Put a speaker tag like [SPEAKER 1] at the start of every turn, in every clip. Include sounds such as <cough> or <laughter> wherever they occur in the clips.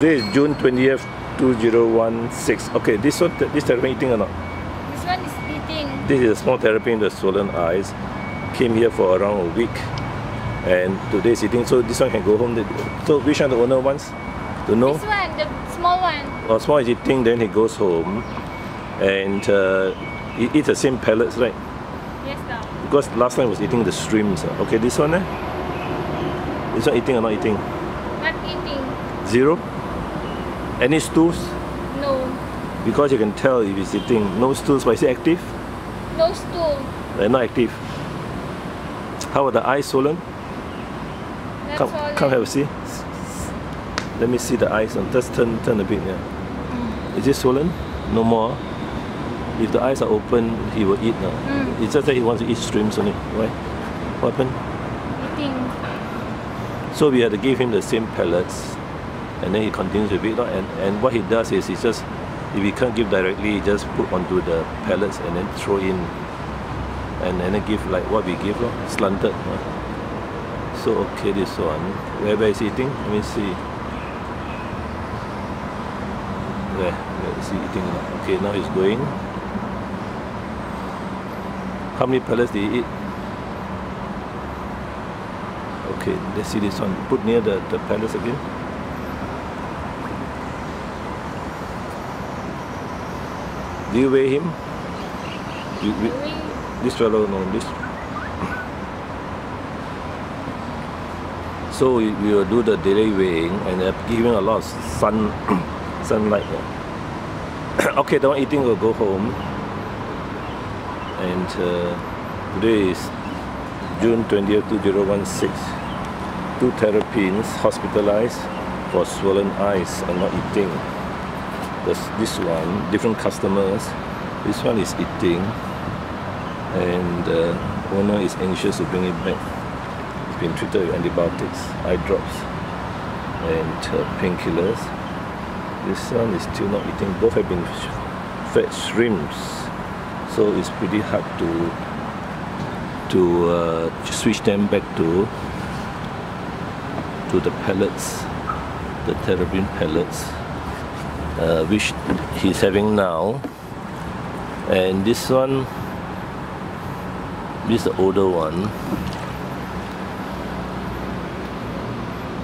[SPEAKER 1] Today is June 20th, 2016. Okay, this one, this terrapin eating or not?
[SPEAKER 2] This one is eating.
[SPEAKER 1] This is a small terrapin in the swollen eyes. Came here for around a week. And today is eating, so this one can go home. So which one the owner wants to know?
[SPEAKER 2] This one, the small one.
[SPEAKER 1] Oh, small is eating, then he goes home. And uh, he eats the same pellets, right?
[SPEAKER 2] Yes, now.
[SPEAKER 1] Because last time was eating the shrimps. uh. Okay, this one, eh? This one eating or not eating?
[SPEAKER 2] Not eating.
[SPEAKER 1] Zero? Any stools?
[SPEAKER 2] No.
[SPEAKER 1] Because you can tell if he's eating. No stools, but is he active?
[SPEAKER 2] No stool.
[SPEAKER 1] They're not active. How are the eyes swollen?
[SPEAKER 2] That's
[SPEAKER 1] Come,
[SPEAKER 2] all.
[SPEAKER 1] come have a see. Let me see the eyes. And just turn, turn a bit. Yeah. Is it swollen? No more. If the eyes are open, he will eat now.
[SPEAKER 2] Mm.
[SPEAKER 1] It's just that he wants to eat shrimps only. Why? What happened?
[SPEAKER 2] Eating.
[SPEAKER 1] So we had to give him the same pellets, and then he continues with it. And and what he does is he just, if he can't give directly, he just put onto the pellets and then throw in, and, and then give like what we give, lor, slanted. So okay, this one. Where where is eating? Let me see. Where where is he eating? Okay, now he's going. How many pellets did he eat? Okay, let's see this one. Put near the, the palace again. Do you weigh him? You,
[SPEAKER 2] We,
[SPEAKER 1] this fellow, no, this. So we, we will do the daily weighing and uh, him a lot of sun, <coughs> sunlight. <coughs> okay, don't eating will go home. And uh, today is June 20th, 2016 two terrapins hospitalized for swollen eyes and not eating. This, this one, different customers. This one is eating, and the owner is anxious to bring it back. It's been treated with antibiotics, eye drops, and uh, painkillers. This one is still not eating. Both have been fed shrimps, so it's pretty hard to to uh, switch them back to to the pellets, the terrapin pellets, uh, which he's having now. And this one, this is the older one.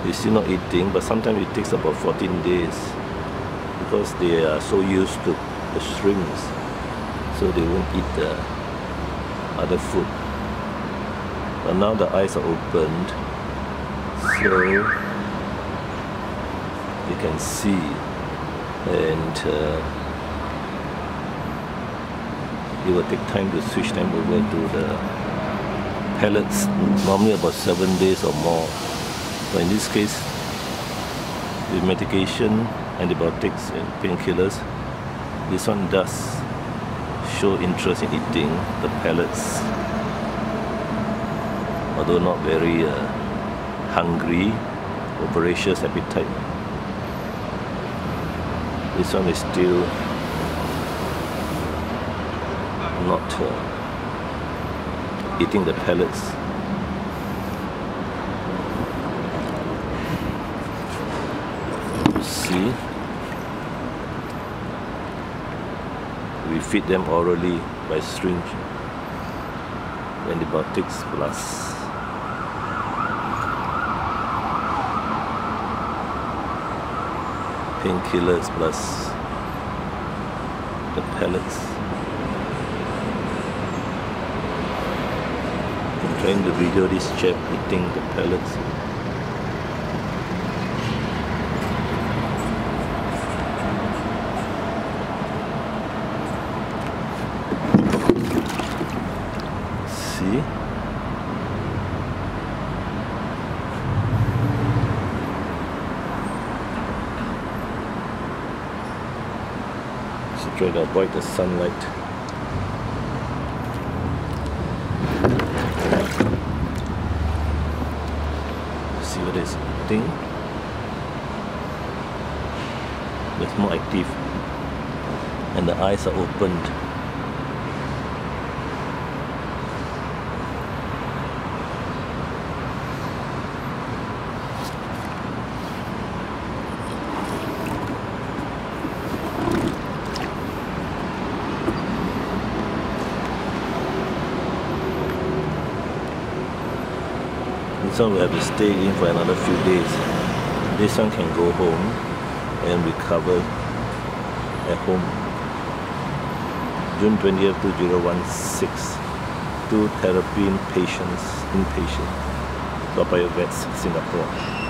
[SPEAKER 1] He's still not eating, but sometimes it takes about 14 days because they are so used to the shrimps, so they won't eat the other food. But now the eyes are opened, so you can see and uh, it will take time to switch them over to the pellets normally about seven days or more. But in this case with medication antibiotics and painkillers this one does show interest in eating the pellets although not very uh, hungry or voracious appetite. This one is still not uh, eating the pellets. See? We feed them orally by syringe. Antibiotics plus painkillers plus the pellets. I'm trying to video this chap eating the pellets. See? So try to avoid the sunlight. See what is eating. It's more active. And the eyes are opened. Some will have to stay in for another few days. This one can go home and recover at home. June 20th, 2016. Two terrapin patients, inpatient. Toa Payoh Vets, Singapore.